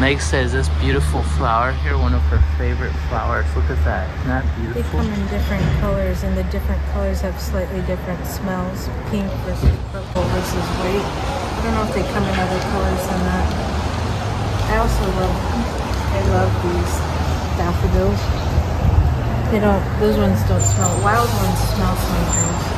Meg says this beautiful flower here, one of her favorite flowers. Look at that. Isn't that beautiful? They come in different colors, and the different colors have slightly different smells. Pink versus purple versus white. I don't know if they come in other colors than that. I also love, I love these daffodils. They don't, those ones don't smell, wild ones smell sometimes.